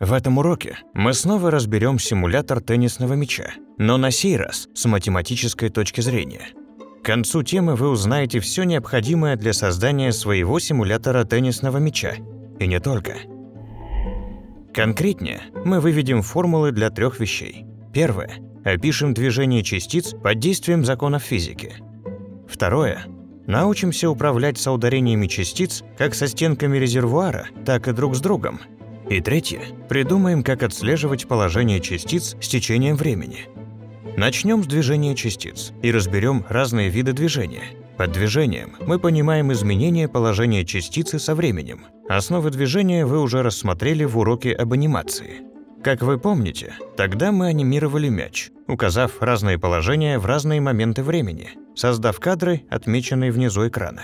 В этом уроке мы снова разберем симулятор теннисного мяча, но на сей раз с математической точки зрения. К концу темы вы узнаете все необходимое для создания своего симулятора теннисного мяча, и не только. Конкретнее, мы выведем формулы для трех вещей. Первое – опишем движение частиц под действием законов физики. Второе – научимся управлять соударениями частиц как со стенками резервуара, так и друг с другом – и третье – придумаем, как отслеживать положение частиц с течением времени. Начнем с движения частиц и разберем разные виды движения. Под движением мы понимаем изменение положения частицы со временем. Основы движения вы уже рассмотрели в уроке об анимации. Как вы помните, тогда мы анимировали мяч, указав разные положения в разные моменты времени, создав кадры, отмеченные внизу экрана.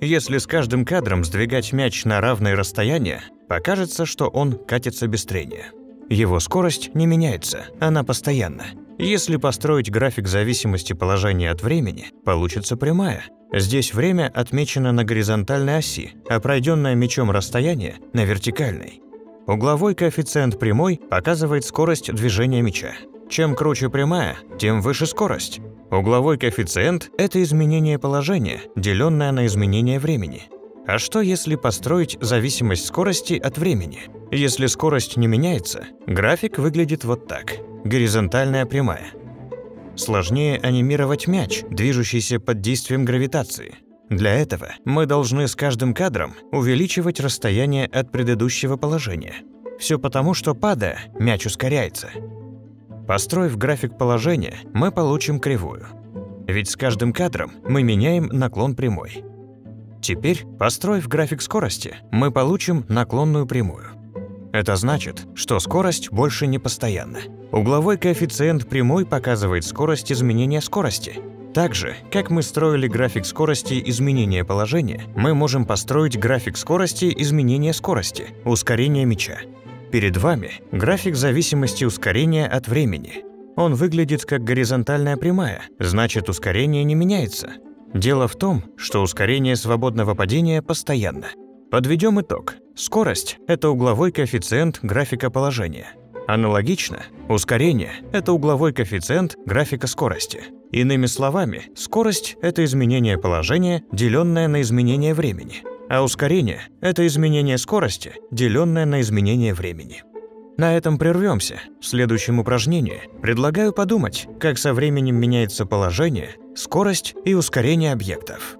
Если с каждым кадром сдвигать мяч на равные расстояния, покажется, что он катится без трения. Его скорость не меняется, она постоянна. Если построить график зависимости положения от времени, получится прямая. Здесь время отмечено на горизонтальной оси, а пройденное мячом расстояние – на вертикальной. Угловой коэффициент прямой показывает скорость движения мяча. Чем круче прямая, тем выше скорость. Угловой коэффициент – это изменение положения, деленное на изменение времени. А что если построить зависимость скорости от времени? Если скорость не меняется, график выглядит вот так – горизонтальная прямая. Сложнее анимировать мяч, движущийся под действием гравитации. Для этого мы должны с каждым кадром увеличивать расстояние от предыдущего положения. Все потому, что падая, мяч ускоряется – Построив график положения, мы получим кривую. Ведь с каждым кадром мы меняем наклон прямой. Теперь, построив график скорости, мы получим наклонную прямую. Это значит, что скорость больше не постоянна. Угловой коэффициент прямой показывает скорость изменения скорости. Так же, как мы строили график скорости изменения положения, мы можем построить график скорости изменения скорости, ускорения мяча. Перед вами график зависимости ускорения от времени. Он выглядит как горизонтальная прямая, значит ускорение не меняется. Дело в том, что ускорение свободного падения постоянно. Подведем итог. Скорость – это угловой коэффициент графика положения. Аналогично, ускорение – это угловой коэффициент графика скорости. Иными словами, скорость – это изменение положения, деленное на изменение времени – а ускорение – это изменение скорости, деленное на изменение времени. На этом прервемся. В следующем упражнении предлагаю подумать, как со временем меняется положение, скорость и ускорение объектов.